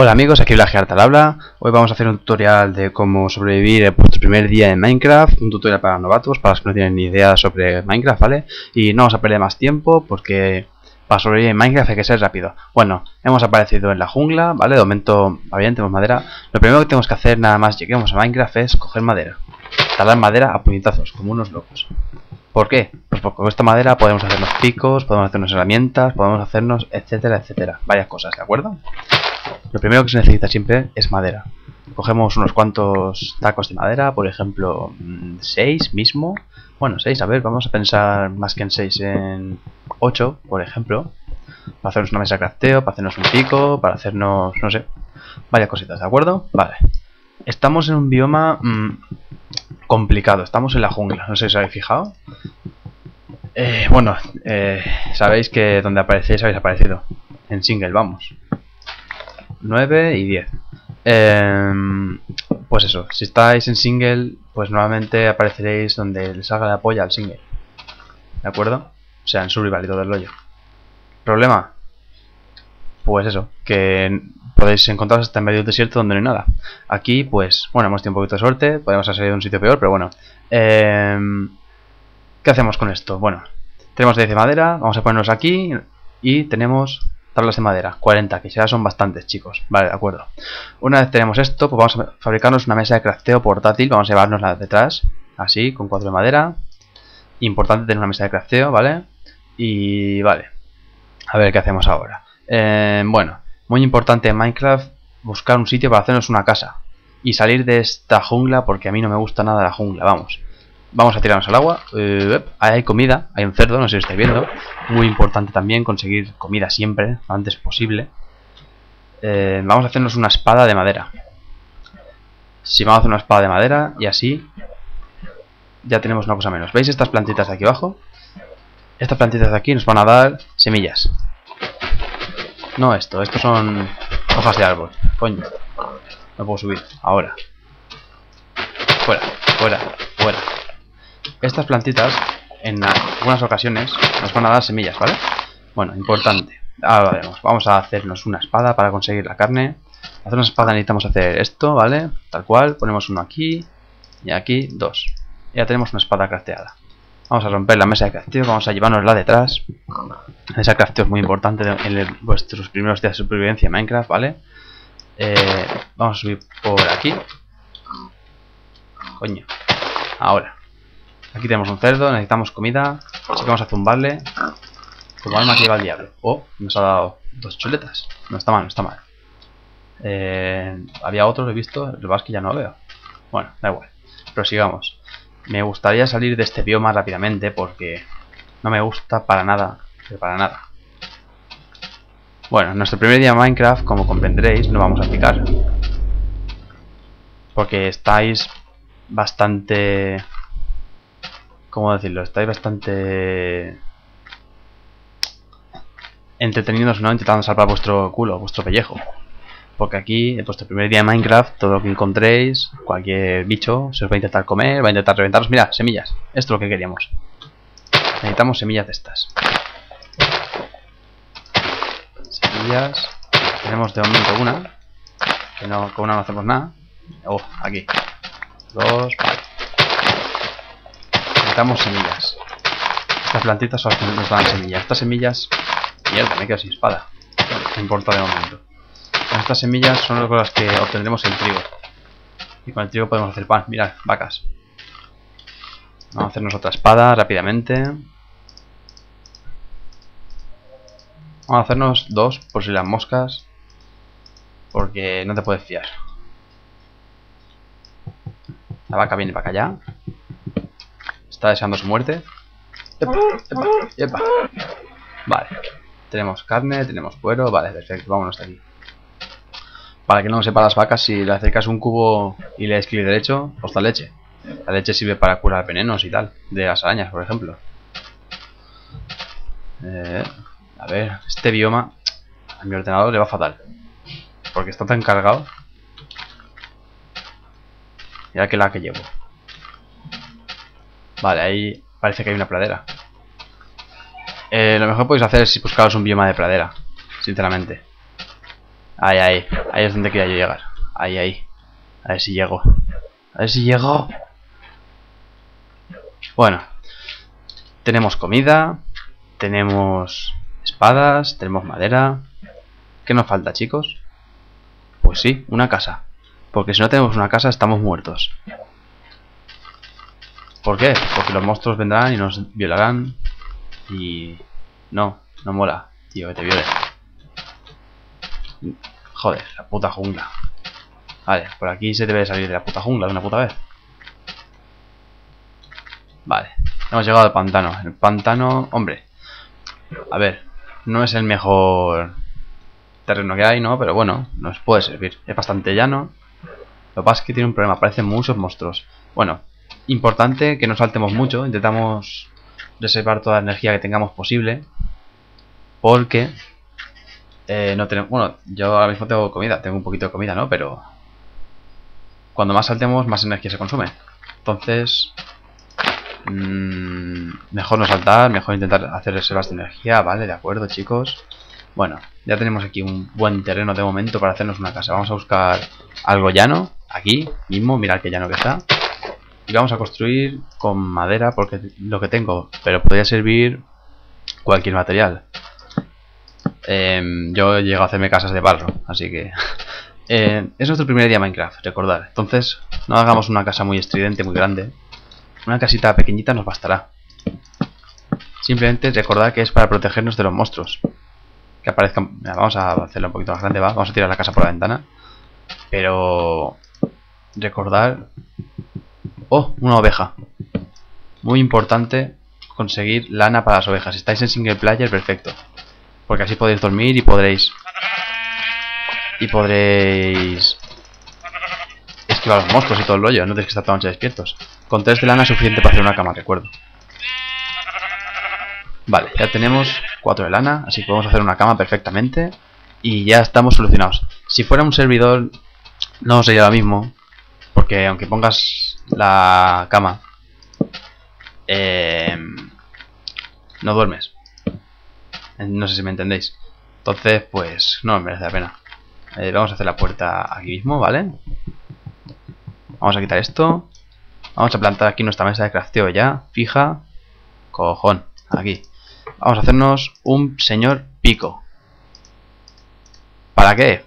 Hola amigos, aquí Blackheart al habla. Hoy vamos a hacer un tutorial de cómo sobrevivir en vuestro primer día en Minecraft. Un tutorial para novatos, para los que no tienen ni idea sobre Minecraft, ¿vale? Y no vamos a perder más tiempo porque para sobrevivir en Minecraft hay que ser rápido. Bueno, hemos aparecido en la jungla, ¿vale? De momento, bien, tenemos madera. Lo primero que tenemos que hacer nada más lleguemos a Minecraft es coger madera. Talar madera a puñetazos, como unos locos. ¿Por qué? Pues porque con esta madera podemos hacernos picos, podemos hacernos herramientas, podemos hacernos etcétera, etcétera. Varias cosas, ¿de acuerdo? Lo primero que se necesita siempre es madera. Cogemos unos cuantos tacos de madera, por ejemplo, 6 mm, mismo. Bueno, 6, a ver, vamos a pensar más que en 6, en 8, por ejemplo. Para hacernos una mesa de crafteo, para hacernos un pico, para hacernos, no sé, varias cositas, ¿de acuerdo? Vale. Estamos en un bioma mmm, complicado, estamos en la jungla, no sé si os habéis fijado. Eh, bueno, eh, sabéis que donde aparecéis habéis aparecido. En single, vamos. 9 y 10. Em, pues eso, si estáis en single, pues nuevamente apareceréis donde les haga la polla al single. ¿De acuerdo? O sea, en survival y todo el rollo. ¿Problema? Pues eso, que podéis encontraros hasta en medio del desierto donde no hay nada. Aquí, pues, bueno, hemos tenido un poquito de suerte, podemos haber de un sitio peor, pero bueno. Em, ¿Qué hacemos con esto? Bueno, tenemos 10 de madera, vamos a ponernos aquí y tenemos tablas de madera, 40, que ya son bastantes, chicos. Vale, de acuerdo. Una vez tenemos esto, pues vamos a fabricarnos una mesa de crafteo portátil. Vamos a llevárnosla detrás, así, con cuatro de madera. Importante tener una mesa de crafteo, ¿vale? Y vale. A ver qué hacemos ahora. Eh, bueno, muy importante en Minecraft buscar un sitio para hacernos una casa. Y salir de esta jungla, porque a mí no me gusta nada la jungla, vamos. Vamos a tirarnos al agua. Eh, hay comida, hay un cerdo, no sé si estáis viendo. Muy importante también conseguir comida siempre, lo antes posible. Eh, vamos a hacernos una espada de madera. Si vamos a hacer una espada de madera y así ya tenemos una cosa menos. ¿Veis estas plantitas de aquí abajo? Estas plantitas de aquí nos van a dar semillas. No esto, estos son hojas de árbol. Coño. No puedo subir. Ahora. Fuera, fuera, fuera. Estas plantitas, en algunas ocasiones, nos van a dar semillas, ¿vale? Bueno, importante. Ahora veremos. Vamos a hacernos una espada para conseguir la carne. Para hacer una espada necesitamos hacer esto, ¿vale? Tal cual. Ponemos uno aquí y aquí dos. Ya tenemos una espada crafteada. Vamos a romper la mesa de crafteo, vamos a llevárnosla detrás. Esa crafteo es muy importante en vuestros primeros días de supervivencia en Minecraft, ¿vale? Eh, vamos a subir por aquí. Coño. Ahora. Aquí tenemos un cerdo, necesitamos comida. Así que vamos a zumbarle. Como alma que lleva el diablo. Oh, nos ha dado dos chuletas. No está mal, no está mal. Eh, había otros, he visto. El que ya no lo veo. Bueno, da igual. Prosigamos. Me gustaría salir de este bioma rápidamente porque no me gusta para nada. Para nada. Bueno, nuestro primer día en Minecraft, como comprenderéis, no vamos a picar. Porque estáis bastante ¿Cómo decirlo? Estáis bastante entretenidos, ¿no? Intentando salvar vuestro culo, vuestro pellejo. Porque aquí, en vuestro primer día de Minecraft, todo lo que encontréis, cualquier bicho, se os va a intentar comer, va a intentar reventaros. Mira, semillas. Esto es lo que queríamos. Necesitamos semillas de estas. Semillas. Tenemos de momento una. Que no, con una no hacemos nada. Oh, aquí. Dos. Necesitamos semillas. Estas plantitas son las que nos dan semillas. Estas semillas... Mierda, me quedo sin espada. No importa de momento. Estas semillas son las que obtendremos el trigo. Y con el trigo podemos hacer pan. Mirad, vacas. Vamos a hacernos otra espada rápidamente. Vamos a hacernos dos por si las moscas. Porque no te puedes fiar. La vaca viene para acá ya. Está deseando su muerte. Vale. Tenemos carne, tenemos cuero. Vale, perfecto. Vámonos de aquí. Para que no sepa las vacas, si le acercas un cubo y le das clic derecho, os da leche. La leche sirve para curar venenos y tal. De las arañas, por ejemplo. Eh, a ver, este bioma a mi ordenador le va fatal. Porque está tan cargado. Mira que la que llevo. Vale, ahí parece que hay una pradera. Eh, lo mejor que podéis hacer es buscaros un bioma de pradera, sinceramente. Ahí, ahí. Ahí es donde quería yo llegar. Ahí, ahí. A ver si llego. A ver si llego. Bueno. Tenemos comida. Tenemos espadas. Tenemos madera. ¿Qué nos falta, chicos? Pues sí, una casa. Porque si no tenemos una casa estamos muertos. ¿Por qué? Porque los monstruos vendrán y nos violarán. Y... No, no mola, tío, que te viole. Joder, la puta jungla. Vale, por aquí se debe salir de la puta jungla de una puta vez. Vale, hemos llegado al pantano. El pantano, hombre. A ver, no es el mejor terreno que hay, ¿no? Pero bueno, nos puede servir. Es bastante llano. Lo que pasa es que tiene un problema, aparecen muchos monstruos. Bueno, importante que no saltemos mucho. Intentamos reservar toda la energía que tengamos posible. Porque eh, no tenemos... Bueno, yo ahora mismo tengo comida, tengo un poquito de comida, ¿no? Pero cuando más saltemos, más energía se consume. Entonces, mmm, mejor no saltar, mejor intentar hacer reservas de energía, ¿vale? De acuerdo, chicos. Bueno, ya tenemos aquí un buen terreno de momento para hacernos una casa. Vamos a buscar algo llano, aquí mismo, mirad qué llano que está. Y vamos a construir con madera, porque lo que tengo, pero podría servir cualquier material. Eh, yo llego a hacerme casas de barro, así que... Eh, es nuestro primer día Minecraft, recordar. Entonces, no hagamos una casa muy estridente, muy grande. Una casita pequeñita nos bastará. Simplemente recordar que es para protegernos de los monstruos. Que aparezcan... vamos a hacerlo un poquito más grande, ¿va? Vamos a tirar la casa por la ventana. Pero... Recordar... Oh, una oveja. Muy importante conseguir lana para las ovejas. Si estáis en single player, perfecto. Porque así podéis dormir y podréis... Y podréis... Esquivar los monstruos y todo el rollo. No tenéis que estar toda noche despiertos. Con tres de lana es suficiente para hacer una cama, recuerdo. Vale, ya tenemos cuatro de lana. Así que podemos hacer una cama perfectamente. Y ya estamos solucionados. Si fuera un servidor, no sería lo mismo. Porque aunque pongas la cama, eh, no duermes. No sé si me entendéis. Entonces, pues no me merece la pena. Eh, vamos a hacer la puerta aquí mismo, ¿vale? Vamos a quitar esto. Vamos a plantar aquí nuestra mesa de crafteo ya. Fija. Cojón. Aquí. Vamos a hacernos un señor pico. ¿Para qué?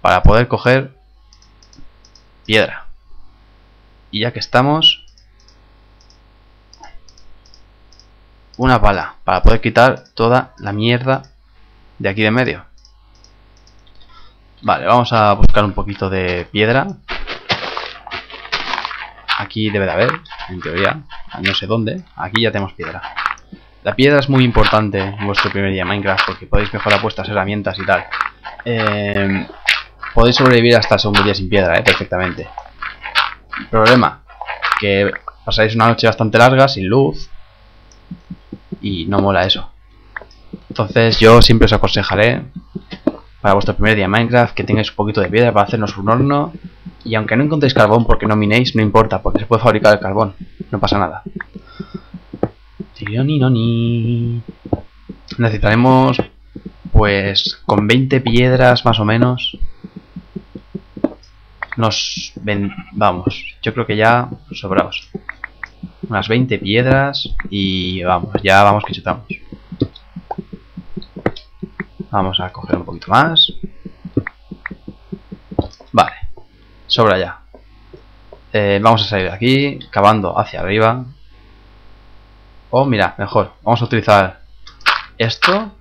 Para poder coger piedra. Y ya que estamos, una pala para poder quitar toda la mierda de aquí de medio. Vale, vamos a buscar un poquito de piedra. Aquí debe de haber, en teoría, no sé dónde. Aquí ya tenemos piedra. La piedra es muy importante en vuestro primer día Minecraft porque podéis mejorar vuestras herramientas y tal. Eh, podéis sobrevivir hasta el segundo día sin piedra, eh, perfectamente. Problema, que pasáis una noche bastante larga, sin luz, y no mola eso. Entonces yo siempre os aconsejaré para vuestro primer día en Minecraft que tengáis un poquito de piedra para hacernos un horno y aunque no encontréis carbón porque no minéis, no importa, porque se puede fabricar el carbón, no pasa nada. Necesitaremos pues con 20 piedras más o menos nos vamos, yo creo que ya sobraos unas 20 piedras y vamos, ya vamos que chutamos. Vamos a coger un poquito más. Vale, sobra ya. Eh, vamos a salir de aquí, cavando hacia arriba. Oh, mira, mejor, vamos a utilizar esto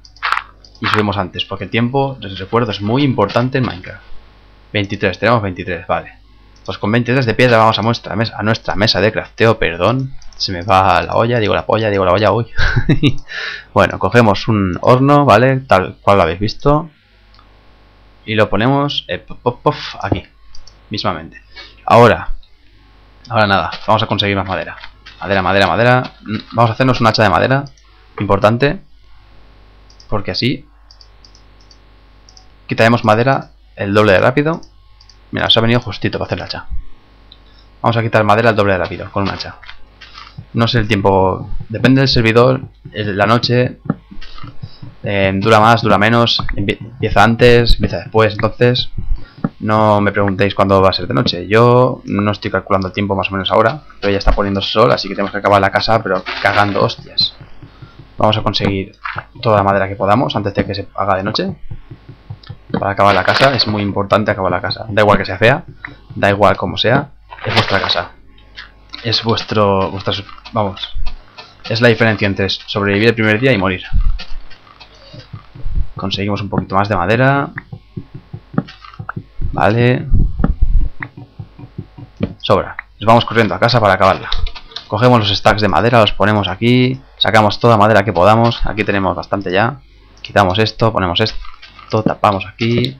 y subimos antes, porque el tiempo, les recuerdo, es muy importante en Minecraft. 23, tenemos 23, vale. Pues con 23 de piedra vamos a nuestra, mesa, a nuestra mesa de crafteo, perdón. Se me va la olla, digo la polla, digo la olla, uy. bueno, cogemos un horno, ¿vale? Tal cual lo habéis visto. Y lo ponemos eh, aquí, mismamente. Ahora, ahora nada, vamos a conseguir más madera. Madera, madera, madera. Mm, vamos a hacernos un hacha de madera, importante. Porque así quitaremos madera el doble de rápido Mira, se ha venido justito para hacer la hacha. Vamos a quitar madera al doble de rápido con un hacha. No sé el tiempo. Depende del servidor. La noche. Eh, dura más, dura menos, empieza antes, empieza después, entonces no me preguntéis cuándo va a ser de noche. Yo no estoy calculando el tiempo más o menos ahora, pero ya está poniendo sol, así que tenemos que acabar la casa, pero cagando hostias. Vamos a conseguir toda la madera que podamos antes de que se haga de noche. Para acabar la casa, es muy importante acabar la casa. Da igual que sea fea, da igual como sea, es vuestra casa. Es vuestro... Vuestras, vamos, es la diferencia entre sobrevivir el primer día y morir. Conseguimos un poquito más de madera. Vale. Sobra. Nos vamos corriendo a casa para acabarla. Cogemos los stacks de madera, los ponemos aquí. Sacamos toda madera que podamos. Aquí tenemos bastante ya. Quitamos esto, ponemos esto, tapamos aquí.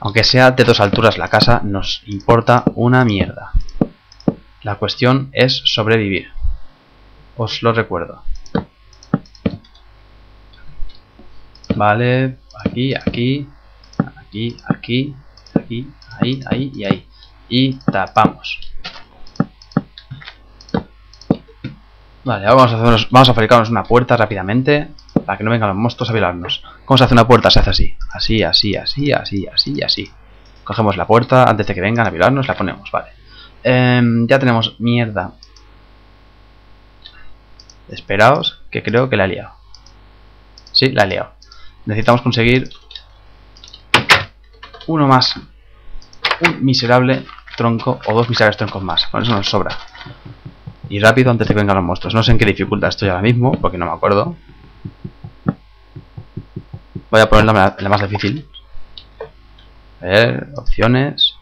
Aunque sea de dos alturas la casa, nos importa una mierda. La cuestión es sobrevivir. Os lo recuerdo. Vale, aquí, aquí, aquí, aquí, aquí, ahí, ahí y ahí. Y tapamos. Vale, ahora vamos a, hacernos, vamos a fabricarnos una puerta rápidamente para que no vengan los monstruos a violarnos. ¿Cómo se hace una puerta? Se hace así. Así, así, así, así, así así. Cogemos la puerta, antes de que vengan a violarnos, la ponemos, vale. Em, ya tenemos mierda Esperaos, que creo que la he liado. Sí, la he liado. Necesitamos conseguir uno más. Un miserable tronco o dos miserables troncos más. Con eso nos sobra. Y rápido antes de que vengan los monstruos. No sé en qué dificultad estoy ahora mismo, porque no me acuerdo. Voy a ponerla la, la más difícil. A ver, opciones.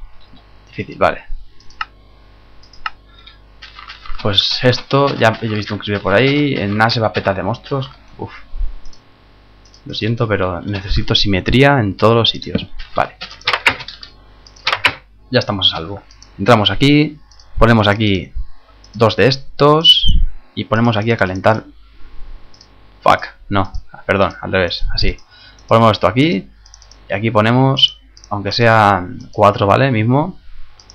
Difícil, vale. Pues esto, ya he visto un creeper por ahí. En nada se va a petar de monstruos. Uf. Lo siento, pero necesito simetría en todos los sitios. Vale. Ya estamos a salvo. Entramos aquí. Ponemos aquí dos de estos. Y ponemos aquí a calentar. Fuck. No. Perdón, al revés. Así. Ponemos esto aquí. Y aquí ponemos, aunque sean cuatro, ¿vale? Mismo.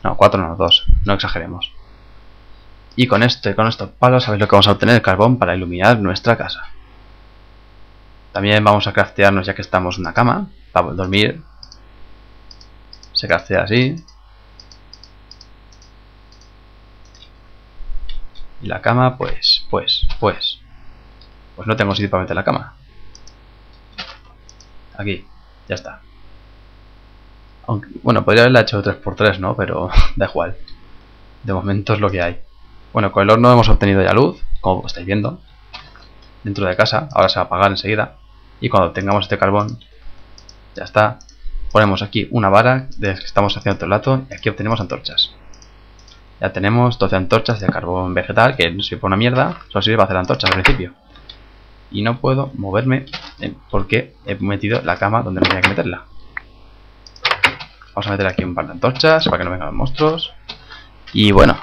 No, cuatro no, dos. No exageremos. Y con este, con estos palos, sabéis lo que vamos a obtener, carbón para iluminar nuestra casa. También vamos a craftearnos ya que estamos en una cama, para dormir. Se craftea así. Y la cama, pues, pues, pues. Pues no tengo sitio para meter la cama. Aquí, ya está. Bueno, podría haberla hecho 3x3, ¿no? Pero da igual. De momento es lo que hay. Bueno, con el horno hemos obtenido ya luz, como estáis viendo, dentro de casa. Ahora se va a apagar enseguida. Y cuando tengamos este carbón, ya está. Ponemos aquí una vara de que estamos haciendo otro lato y aquí obtenemos antorchas. Ya tenemos 12 antorchas de carbón vegetal, que no sirve para una mierda, solo sirve para hacer antorchas al principio. Y no puedo moverme eh, porque he metido la cama donde no tenía que meterla. Vamos a meter aquí un par de antorchas para que no vengan los monstruos. Y bueno,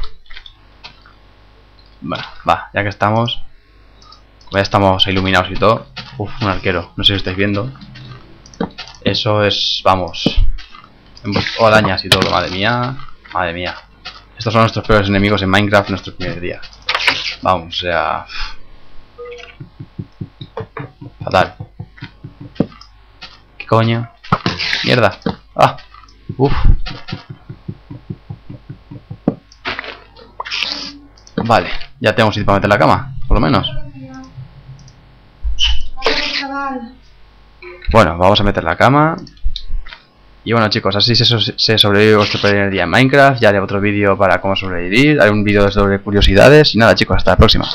bueno, va, ya que estamos Ya estamos iluminados y todo. Uf, un arquero, no sé si estáis viendo. Eso es, vamos. O arañas y todo, madre mía Madre mía. Estos son nuestros peores enemigos en Minecraft nuestro primer día. Vamos, o sea ¿Qué coño? Mierda Ah, uf Vale ya tenemos sitio para meter la cama, por lo menos. Bueno, vamos a meter la cama. Y bueno chicos, así se, se sobrevive vuestro primer día en Minecraft. Ya haré otro vídeo para cómo sobrevivir. Hay un vídeo sobre curiosidades. Y nada chicos, hasta la próxima.